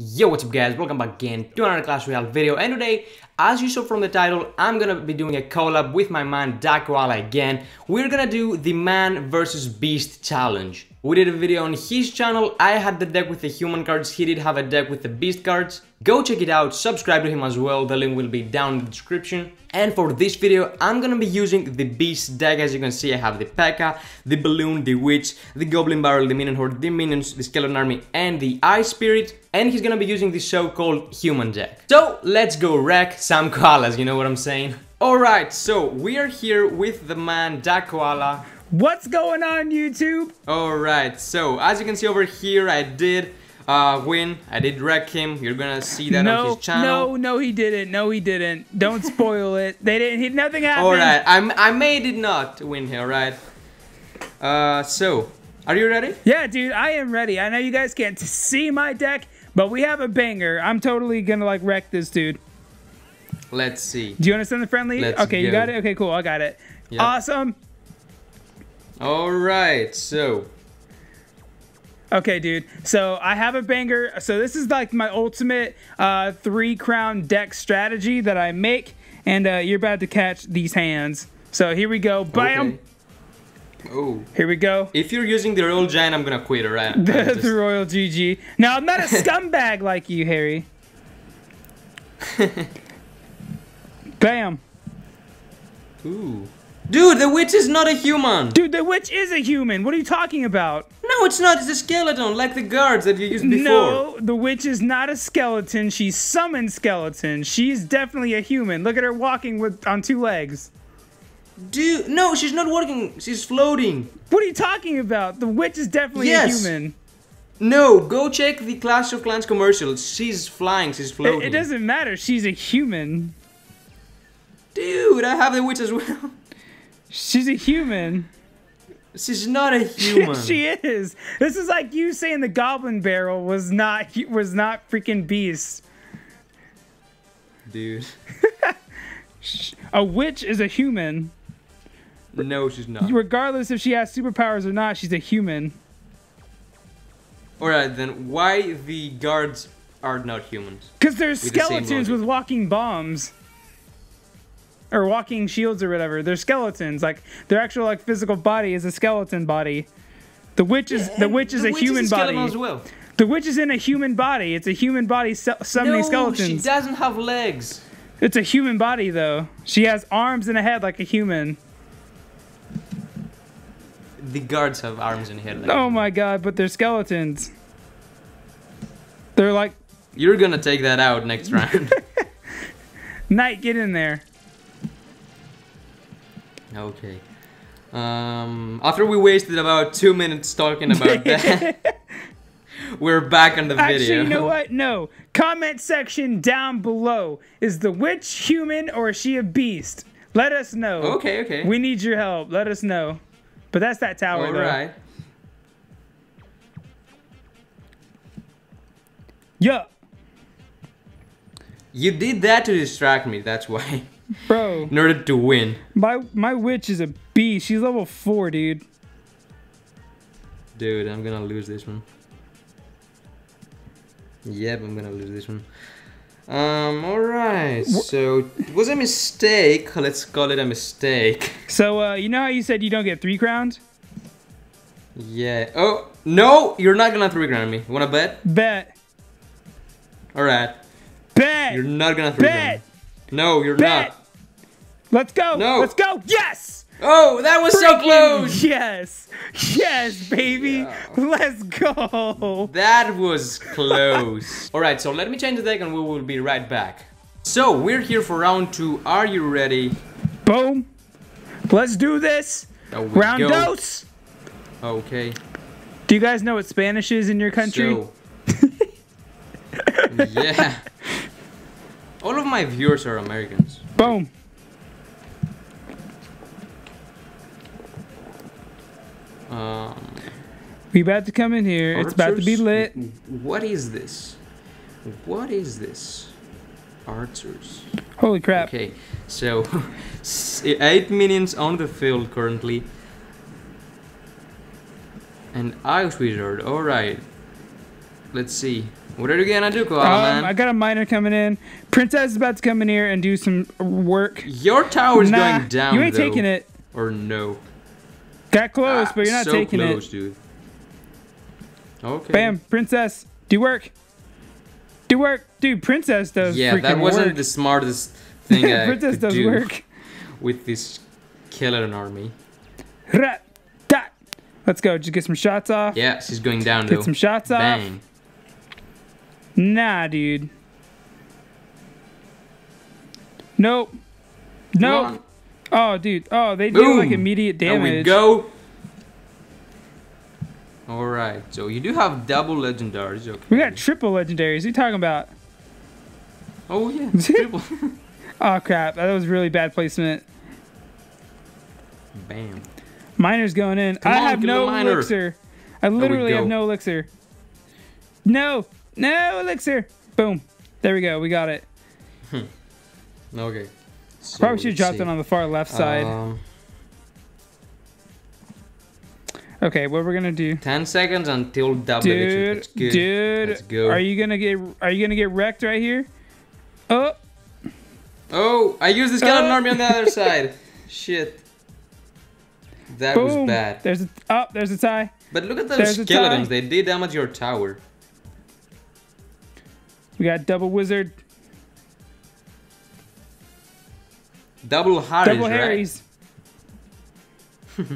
Yo, what's up guys? Welcome back again to another Clash Royale video and today, as you saw from the title, I'm gonna be doing a collab with my man Dakoala again. We're gonna do the man versus beast challenge. We did a video on his channel, I had the deck with the human cards, he did have a deck with the beast cards. Go check it out, subscribe to him as well, the link will be down in the description. And for this video, I'm gonna be using the beast deck, as you can see I have the P.E.K.K.A, the Balloon, the Witch, the Goblin Barrel, the Minion Horde, the Minions, the Skeleton Army and the Ice Spirit. And he's gonna be using the so-called human deck. So let's go wreck some koalas, you know what I'm saying? Alright, so we are here with the man Dakoala What's going on YouTube? Alright, so as you can see over here, I did uh, win. I did wreck him. You're gonna see that no, on his channel. No, no, he didn't. No, he didn't. Don't spoil it. They didn't. He, nothing happened. Alright, I, I made it not win here, alright? Uh, so, are you ready? Yeah, dude, I am ready. I know you guys can't see my deck, but we have a banger. I'm totally gonna like wreck this dude. Let's see. Do you understand the friendly? Let's okay, go. you got it? Okay, cool. I got it. Yep. Awesome. Alright, so. Okay, dude. So I have a banger. So this is like my ultimate uh, three crown deck strategy that I make, and uh, you're about to catch these hands. So here we go. Bam. Okay. Oh. Here we go. If you're using the Royal Giant, I'm gonna quit, alright? The, just- the royal GG. Now I'm not a scumbag like you, Harry. Bam. Ooh. Dude, the witch is not a human! Dude, the witch is a human. What are you talking about? No, it's not, it's a skeleton, like the guards that you used before. No, the witch is not a skeleton. She's summoned skeleton. She's definitely a human. Look at her walking with on two legs. Dude, no, she's not walking. she's floating. What are you talking about? The witch is definitely Yes. a human. No, go check the Clash of Clans commercials. She's flying, she's It, floating. it doesn't matter. She's a human. Dude, I have the witch as well. She's a human. She's not a human. she is. This is like you saying the goblin barrel was not was not freaking beast. Dude. A witch is a human. No, she's not. Regardless if she has superpowers or not, she's a human. Alright, then why the guards are not humans? Because there's With skeletons logic. with walking bombs. Or walking shields or whatever. They're skeletons. Like their actual like physical body is a skeleton body. The witch is the witch is The a witch human is skeleton body. as well. The witch is in a human body. It's a human body su- summoning no, she skeletons. doesn't have legs. It's a human body though. She has arms and a head like a human. The guards have arms and head. Like Oh my god, but they're skeletons. They're like, You're gonna take that out next round. Knight, get in there. Okay. Um, after we wasted about two minutes talking about that, we're back on the video. Actually, you know what? No. Comment section down below. Is the witch human or is she a beast? Let us know. Okay, okay. We need your help. Let us know. But that's that tower All though. right. Yeah. You did that to distract me. That's why. Bro, In order to win. my my witch is a beast. She's level 4, dude. Dude, I'm gonna lose this one. Yep, I'm gonna lose this one. Um, alright, so it was a mistake. Let's call it a mistake. So, uh, you know how you said you don't get 3 crowns? Yeah. Oh, no! You're not gonna three crown me. Wanna bet? Bet. Alright. Bet. You're not gonna three crown Bet. me. No, you're Bet. not. Let's go. No. Let's go. Yes. Oh, that was so close! Yes. Yes, baby. Let's go. That was close. Alright, so let me change the deck and we will be right back. So, we're here for round two. Are you ready? Boom. Let's do this. Round go. dos. Okay. Do you guys know what Spanish is in your country? So, yeah. All of my viewers are Americans. Boom. Um, We about to come in here. It's about to be lit. What is this? What is this? Archers. Holy crap. Okay, so eight minions on the field currently. An Ice Wizard, alright. Let's see. What are you gonna do, Koala Um, man? I got a miner coming in. Princess is about to come in here and do some work. Your tower's nah, going down. you ain't though. taking it. Or no. Got close, Ah, but you're not so taking close, it. dude. Okay. Bam, princess, do work. Do work, dude. Princess does Yeah, that wasn't work. the smartest thing I princess could does do work. with this skeleton army. Rat, tat. Let's go. Just get some shots off. Yeah, she's going down though. Get some shots off. Bang. Nah, dude. Nope. Nope. Oh, dude. Oh, they do like Boom. immediate There we damage. go. Alright, so you do have double legendaries. Okay. We got triple legendaries. What are you talking about? Oh yeah, triple. Oh crap, that was really bad placement. Bam. Miner's going in. Come I on, have no elixir. I literally have no elixir. No, no elixir. Boom. There we go. We got it. Hmm. Okay. So, Probably should dropped it on the far left side. Um, okay, what we're gonna do, Ten seconds until double dude? Dude, go. are you gonna get? Are you gonna get wrecked right here? Oh, Oh, I used the skeleton Oh. army on the other side. Shit. That was bad. There's a oh, there's a tie. But look at those There's skeletons. They did damage your tower. We got double wizard, Double Harris, double right? Harry's.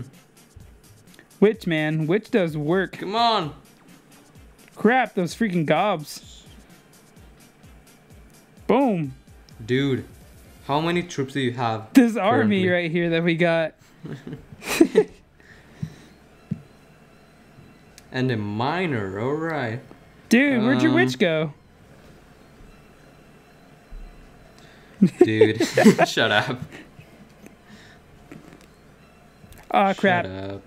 Witch man, witch does work. Come on. Crap, those freaking gobs. Boom. Dude, how many troops do you have? This army right here that we got. And a miner, alright. Dude, where'd your Um, witch go? Dude, shut up. Oh crap. Shut up.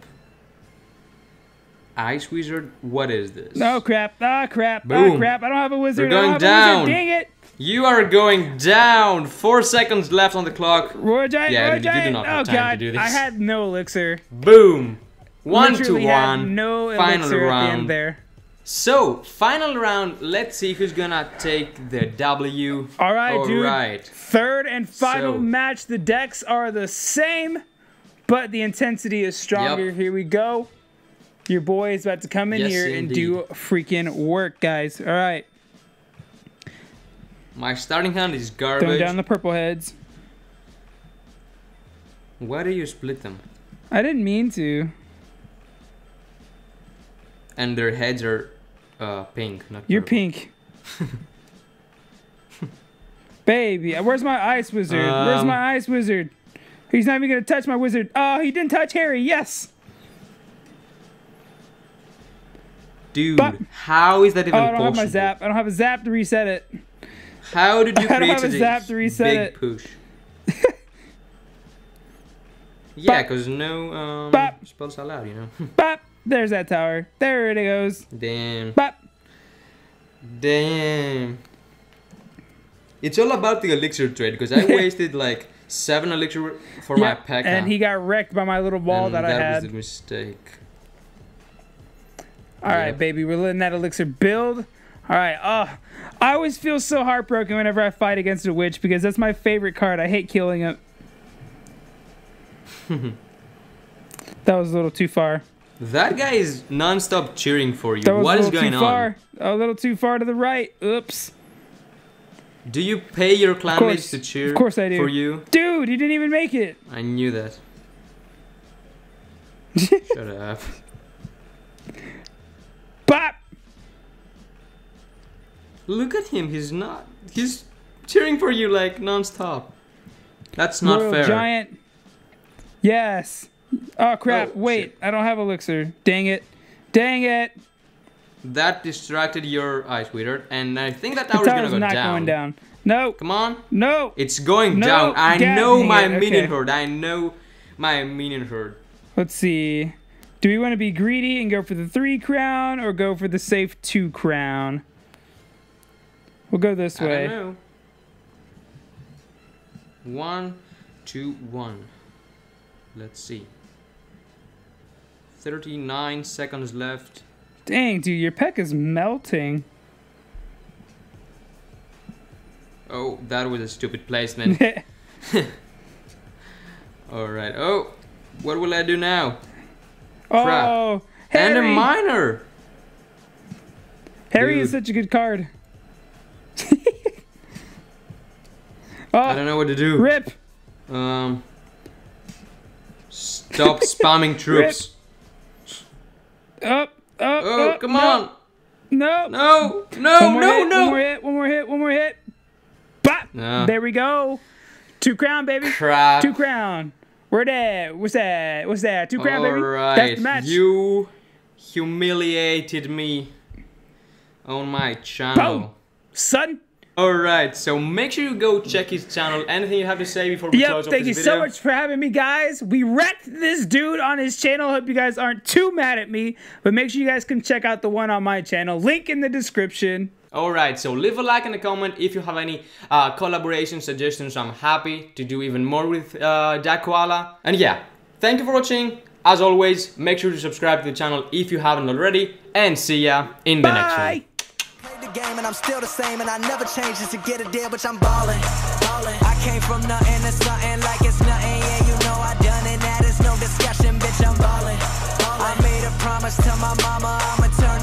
Ice Wizard, what is this? Oh crap. Ah crap. Ah Boom. crap. I don't have a wizard. We're I don't going have down. Dang it. You are going down! Four seconds left on the clock. Roar giant. Yeah, roar dude, you do not have oh time to do this. I had no elixir. Boom! One Literally to one. no Final elixir at the round. end there. So, final round. Let's see who's gonna take the W. All right, dude. Alright. Third and final So- match. The decks are the same, but the intensity is stronger. Yep. Here we go. Your boy is about to come in Yes, here and do freaking work, guys. All right. My starting hand is garbage. Throwing down the purple heads. Why do you split them? I didn't mean to. And their heads are uh, pink, not You're purple. pink. Baby, where's my ice wizard? where's Um, my ice wizard? He's not even gonna touch my wizard. Oh, he didn't touch Harry. Yes. Dude, But- how is that even Oh, I don't have my possible? zap. I don't have a zap to reset it. How did you I don't have a zap to reset big it. push? yeah, because no um, Bop. spells allowed, you know. Bop. There's that tower. There it goes. Damn. Bop. Damn. It's all about the elixir trade because I wasted like seven elixir for my pack. And he got wrecked by my little wall and that, I had. That was the mistake. All right, Yep. baby, we're letting that elixir build. All right. Oh, I always feel so heartbroken whenever I fight against a witch because that's my favorite card. I hate killing it. that was a little too far. That guy is non-stop cheering for you. What is going on? A little too far to the right. Oops. Do you pay your clan course. mates to cheer Of course I do. for you? Dude, he didn't even make it. I knew that. Shut up. Bop. Look at him. He's not. He's cheering for you like non-stop. That's not Royal fair. Giant. Yes. Oh crap! Oh, Wait, shit. I don't have elixir. Dang it! Dang it! That distracted your ice wizard, and I think that The is gonna go not down. going down. No, Come on. no. It's going No, down. I know my it, Minion Horde. I know my Minion Horde. Let's see. Do we want to be greedy and go for the three crown or go for the safe two crown? We'll go this I way. don't know. One, two, one. Let's see. 39 seconds left. Dang, dude, your P.E.K.K.A is melting. Oh, that was a stupid placement. Alright, oh, what will I do now? oh, Harry. And a miner! Harry is such a good card. I oh, don't know what to do. rip. Um, stop spamming troops. Up, up, Oh, up, come no, on! No. No, One no, more no, hit, One more hit, one more hit, one more hit. Bop. No. There we go. Two crown, baby. Crap. Two crown. Where that? What's that? What's that? Two crown, baby. That's Alright, the match. you humiliated me on my channel. Boom. Son. Alright, so make sure you go check his channel. Anything you have to say before we Yep, close off thank you so much for having me, guys. We wrecked this dude on his channel. Hope you guys aren't too mad at me, but make sure you guys can check out the one on my channel. Link in the description. Alright, so leave a like and a comment if you have any uh, collaboration suggestions. I'm happy to do even more with uh, Dakoala. And yeah, thank you for watching. As always, make sure to subscribe to the channel if you haven't already. And see ya in the next one. Game and I'm still the same and I never change just to get a deal, bitch. I'm ballin', ballin'. I came from nothing to something like it's nothing. Yeah, you know I done it. That is no discussion, bitch. I'm ballin', ballin'. I made a promise to my mama I'ma turn